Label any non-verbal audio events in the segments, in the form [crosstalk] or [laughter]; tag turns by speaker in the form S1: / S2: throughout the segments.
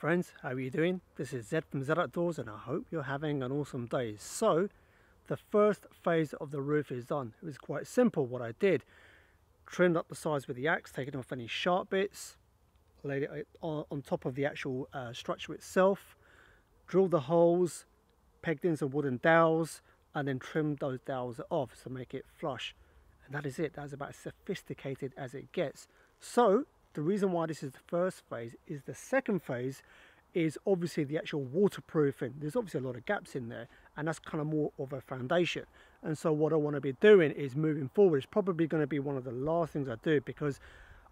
S1: friends, how are you doing? This is Zed from Zed Outdoors and I hope you're having an awesome day. So, the first phase of the roof is done. It was quite simple what I did. Trimmed up the sides with the axe, taking off any sharp bits, laid it on, top of the actual uh, structure itself, drilled the holes, pegged in some wooden dowels, and then trimmed those dowels off to make it flush. And that is it. That's about as sophisticated as it gets. So, the reason why this is the first phase is the second phase is obviously the actual waterproofing. There's obviously a lot of gaps in there and that's kind of more of a foundation. And so what I want to be doing is moving forward. It's probably going to be one of the last things I do because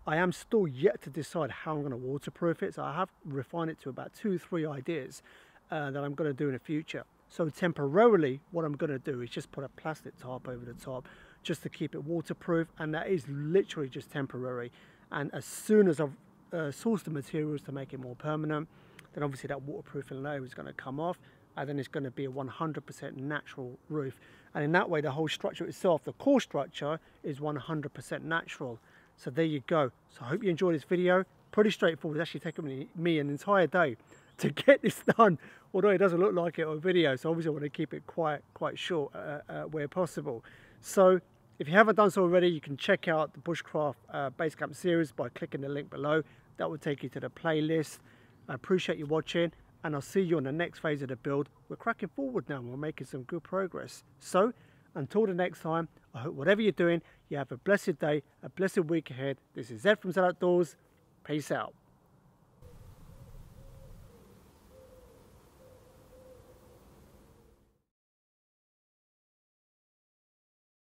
S1: I am still yet to decide how I'm going to waterproof it. So I have refined it to about two, three ideas uh, that I'm going to do in the future. So temporarily, what I'm going to do is just put a plastic tarp over the top just to keep it waterproof. And that is literally just temporary and as soon as I've uh, sourced the materials to make it more permanent then obviously that waterproofing layer is going to come off and then it's going to be a 100% natural roof. And in that way the whole structure itself the core structure is 100% natural. So there you go. So I hope you enjoyed this video. Pretty straightforward. It's actually taken me, me an entire day to [laughs] get this done although it doesn't look like it on video. So obviously I want to keep it quite quite short uh, uh, where possible. So if you haven't done so already, you can check out the Bushcraft uh, Basecamp series by clicking the link below. That will take you to the playlist. I appreciate you watching and I'll see you on the next phase of the build. We're cracking forward now we're making some good progress. So until the next time, I hope whatever you're doing, you have a blessed day, a blessed week ahead. This is Zed from Zed Outdoors. Peace out.